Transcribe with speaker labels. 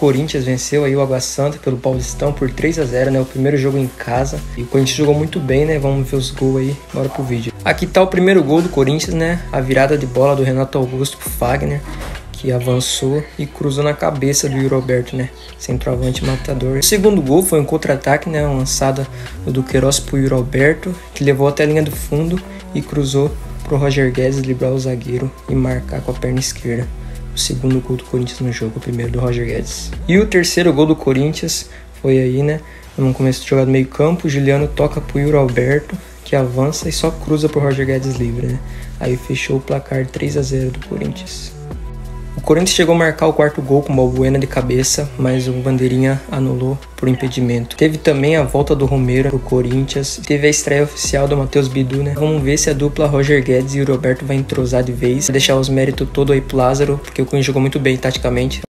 Speaker 1: Corinthians venceu aí o Água Santa pelo Paulistão por 3 a 0 né? O primeiro jogo em casa. E o Corinthians jogou muito bem, né? Vamos ver os gols aí, bora pro vídeo. Aqui tá o primeiro gol do Corinthians, né? A virada de bola do Renato Augusto pro Fagner, que avançou e cruzou na cabeça do Yuri Alberto, né? Centroavante matador. O segundo gol foi um contra-ataque, né? Uma lançada do Duqueiroz pro Yuri Alberto, que levou até a linha do fundo e cruzou pro Roger Guedes livrar o zagueiro e marcar com a perna esquerda segundo gol do Corinthians no jogo, o primeiro do Roger Guedes. E o terceiro gol do Corinthians foi aí, né? No começo do jogo do meio campo, Juliano toca pro Yuri Alberto, que avança e só cruza pro Roger Guedes livre, né? Aí fechou o placar 3 a 0 do Corinthians. O Corinthians chegou a marcar o quarto gol com Balbuena de cabeça, mas o Bandeirinha anulou por impedimento. Teve também a volta do Romero pro Corinthians, teve a estreia oficial do Matheus Bidu, né? Vamos ver se a dupla Roger Guedes e o Roberto vai entrosar de vez, deixar os méritos todo aí pro Lázaro, porque o Corinthians jogou muito bem taticamente.